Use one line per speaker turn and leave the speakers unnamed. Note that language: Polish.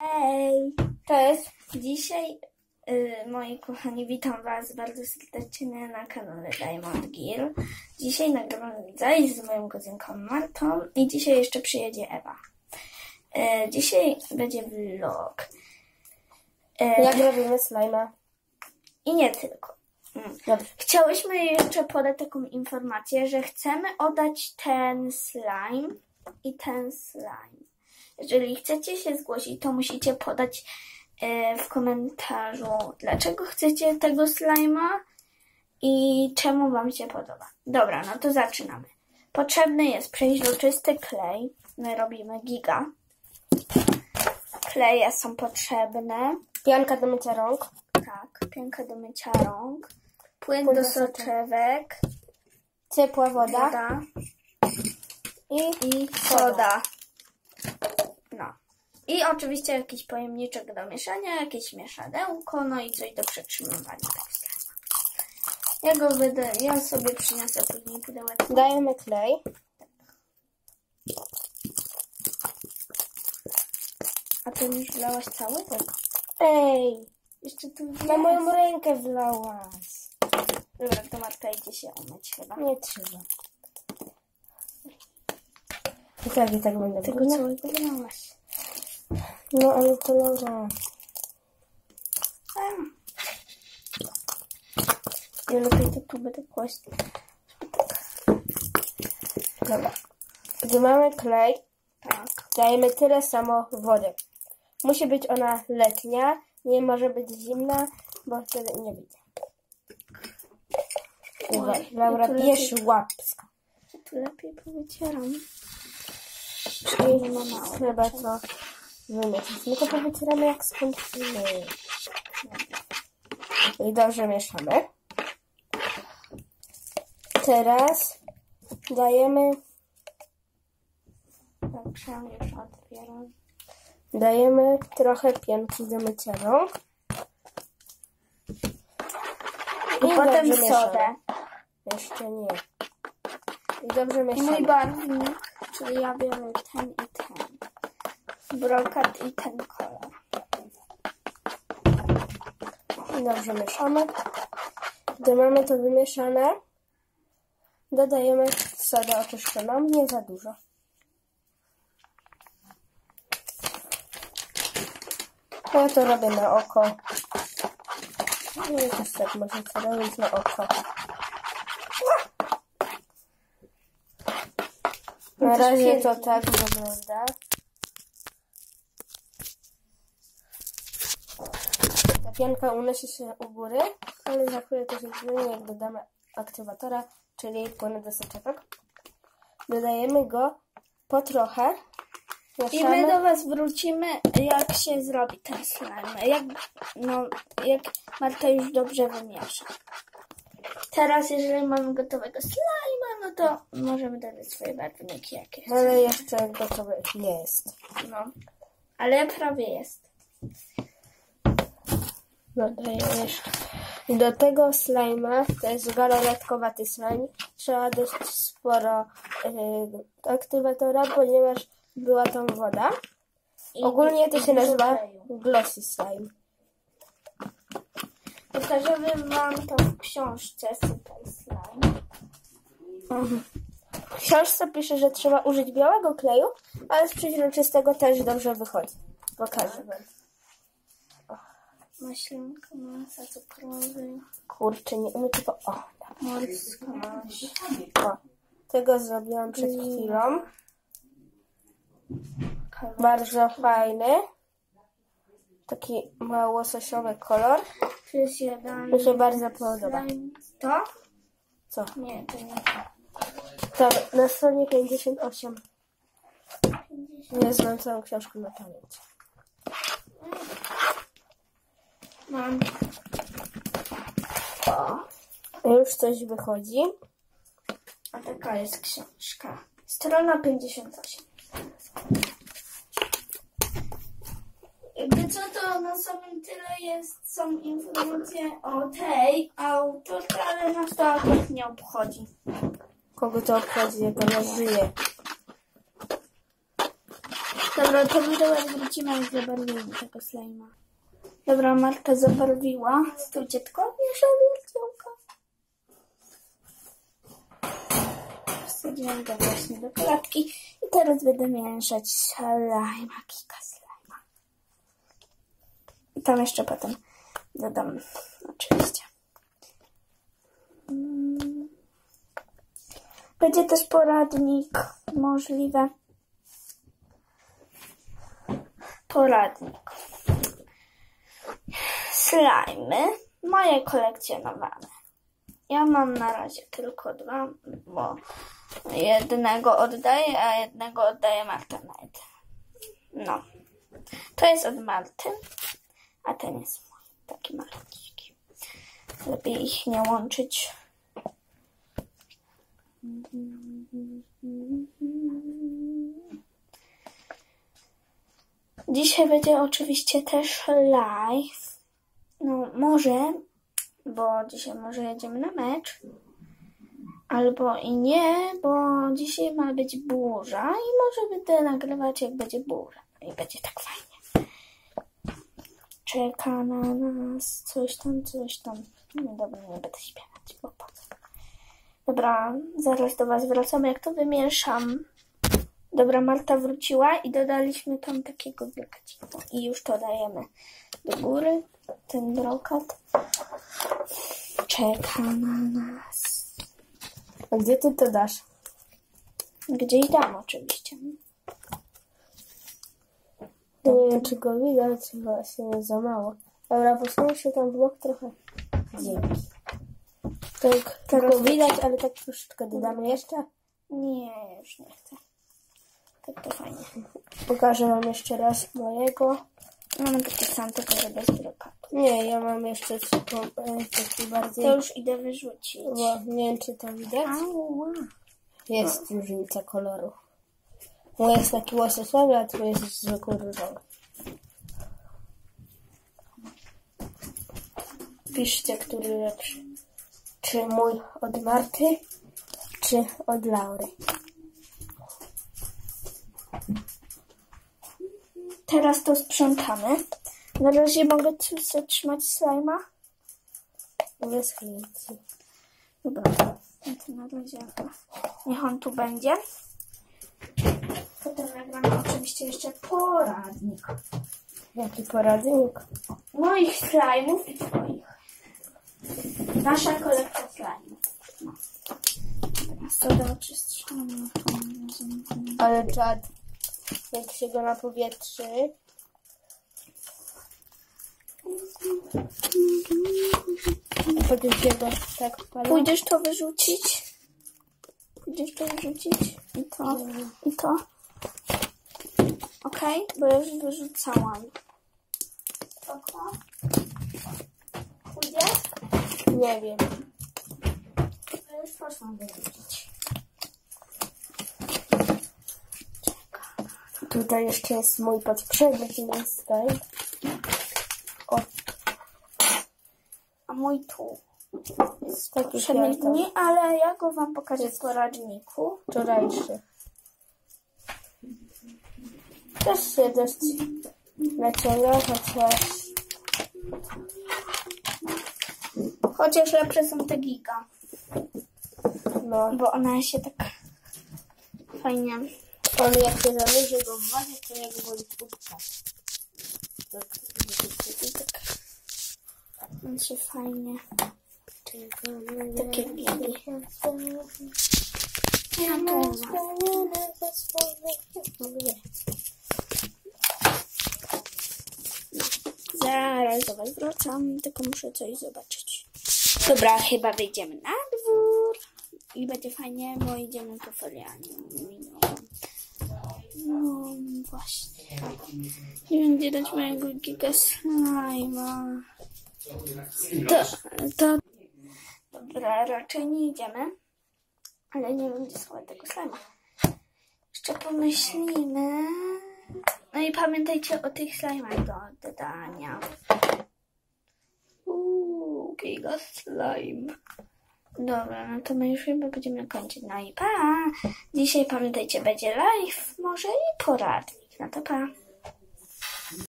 Hej!
Cześć.
Dzisiaj, y, moi kochani, witam Was bardzo serdecznie na kanale Diamond Gear. Dzisiaj nagrywam dalej z moją kuzynką Martą i dzisiaj jeszcze przyjedzie Ewa. Y, dzisiaj będzie vlog. Y,
Jak robimy slajma?
I nie tylko. Mm.
Dobrze.
Chciałyśmy jeszcze podać taką informację, że chcemy oddać ten slime i ten slime. Jeżeli chcecie się zgłosić, to musicie podać e, w komentarzu, dlaczego chcecie tego slima i czemu wam się podoba. Dobra, no to zaczynamy. Potrzebny jest przeźroczysty klej. My robimy giga. Kleje są potrzebne.
Pianka do mycia rąk.
Tak, pianka do mycia rąk. Płyn
Płyn
do soczewek.
Ciepła woda.
Woda.
I,
i soda. No. I oczywiście jakiś pojemniczek do mieszania, jakieś mieszadełko, no i coś do przetrzymywania tego slima. Ja go wyda, ja sobie przyniosę później pudełeczko.
dajemy klej.
A ty już wlałaś cały? Tak.
Ej,
Jeszcze tu
na
jest.
moją rękę wlałaś.
Dobra, to matka idzie się umyć chyba.
Nie trzeba. I tak, i tak będę
Tego całego wlałaś.
No, ale to Laura.
Ja lepiej to tu będę kłaść.
Dobra. Gdy mamy klej,
Tak.
dajemy tyle samo wody. Musi być ona letnia, nie może być zimna, bo wtedy nie widzę.
Oj,
Laura,
to
bierz
lepiej-
łapska.
Tu lepiej powycieram.
Chyba to wymieszać. My to powycieramy jak skończymy. I dobrze mieszamy. Teraz dajemy,
Dobrze, już otwieram.
dajemy trochę pianki do mycia rąk.
I potem
dobrze
sodę.
Jeszcze nie. I dobrze
I mój
mieszamy.
barwnik, czyli ja biorę ten i ten. Brokat i ten kolor.
I dobrze mieszamy. Gdy mamy to wymieszane, dodajemy sodę oczyszczoną, nie za dużo. Ja to robię na oko. No i też tak możecie robić na oko. Na
coś
razie to tak wygląda. Pianka unosi się u góry, ale za chwilę to się zmieni, jak dodamy aktywatora, czyli płyn do soczewek. Dodajemy go po trochę.
I my
Mieszamy.
do Was wrócimy, jak się zrobi ten slime. Jak, no, jak Marta już dobrze wymiesza. Teraz, jeżeli mamy gotowego slima, no to możemy dodać swoje barwniki jakie chcemy.
Ale jeszcze gotowy nie jest.
No. Ale prawie jest.
Dodaję jeszcze. Do tego slima, to jest galaretkowaty slime, trzeba dość sporo y, aktywatora, ponieważ była tam woda. Ogólnie to się nazywa glossy slime.
Pokażemy Wam to w książce Super Slime.
W książce pisze, że trzeba użyć białego kleju, ale z przeźroczystego też dobrze wychodzi. Pokażę wam.
Maślanka, masa cukrowy,
Kurczę, nie umiem tego. O,
morska maś.
o. Tego zrobiłam przed chwilą.
kolor.
Bardzo fajny. Taki mało łososiowy kolor.
Plus jeden.
Mi się bardzo podoba.
To?
Co?
Nie, to nie.
To na stronie 58. Nie znam całą książkę na pamięć.
Mam.
Już coś wychodzi.
A taka jest książka. Strona 58. Jakby co to na samym tyle jest, są informacje o tej autorce, ale nas to akurat nie obchodzi.
Kogo to obchodzi, jak ona żyje.
Dobra, to my teraz wrócimy jak zabarwimy tego slajma. Dobra, Marta zabarwiła. Stójcie, tylko miesza wiercionka. Wsadziłam go właśnie do klatki i teraz będę mieszać slajma, kika slajma. I tam jeszcze potem dodam, oczywiście. Będzie też poradnik możliwe. Poradnik. Slajmy moje kolekcjonowane. Ja mam na razie tylko dwa, bo jednego oddaję, a jednego oddaję Marta Knight. No. To jest od Marty, a ten jest mój. Taki malutki. Lepiej ich nie łączyć. Dzisiaj będzie oczywiście też live. No, może, bo dzisiaj może jedziemy na mecz. Albo i nie, bo dzisiaj ma być burza i może będę nagrywać jak będzie burza. I będzie tak fajnie. Czeka na nas coś tam, coś tam. No dobra, nie będę śpiewać, bo po co. Dobra, zaraz do Was wracam, jak to wymieszam. Dobra, Marta wróciła i dodaliśmy tam takiego brokacika. I już to dajemy do góry. Ten brokat czeka na nas.
A gdzie ty to dasz?
Gdzie i dam oczywiście.
Ja nie wiem, czy go widać, właśnie jest za mało. Dobra, posunę się tam w bok trochę. Dzięki. Tak, tylko widać, ale tak troszeczkę dodamy jeszcze.
Nie, już nie chcę. Tak to fajnie.
Pokażę wam jeszcze raz mojego.
Mamy taki sam, tylko że bez brokatu.
Nie, ja mam jeszcze taką, e, taki bardziej...
To już idę wyrzucić.
Bo nie wiem, czy to widać.
Ała.
Jest różnica koloru. Mój jest taki łososowy, a twój jest zwykły różowy. Piszcie, który lepszy. Czy mój od Marty, czy od Laury.
Teraz to sprzątamy. Na razie mogę zatrzymać slajma.
Chwilki.
Dobra, to na razie niech on tu będzie. Potem nagramy oczywiście jeszcze poradnik
Jaki poradnik?
moich slajmów i twoich. Nasza kolekcja slajmów. No. Teraz to do.
Ale czad, jak się go napowietrzy, potem się go tak wpala.
Pójdziesz to wyrzucić? Pójdziesz to wyrzucić? I to, i to. Okej, bo ja już wyrzucałam. Spoko. Pójdziesz?
Nie wiem.
Ja już poszłam wyrzucić.
Tutaj jeszcze jest mój podprzedek, jest tutaj. O,
A mój tu.
jest
ale ja go wam pokażę w poradniku.
Wczorajszy. Też się dość naciąga, chociaż
Chociaż lepsze są te giga,
no,
bo one się tak fajnie.
On jak się zanurzy go w wodzie, to jak boli kubka. Tak,
I tak on się fajnie. Takie biegi. Ja mam. Zaraz do was wracam, tylko muszę coś zobaczyć. Dobra, chyba wyjdziemy na dwór i będzie fajnie, bo idziemy po folianie. No właśnie. Nie wiem, gdzie dać mojego giga slime'a. To, to... Dobra, raczej nie idziemy. Ale nie wiem, gdzie schować tego slime'a. Jeszcze pomyślimy. No i pamiętajcie o tych slime'ach do dodania. Uuu, giga slime. Dobra, no to my już chyba będziemy kończyć. No i pa! Dzisiaj pamiętajcie, będzie live, może i poradnik No to pa.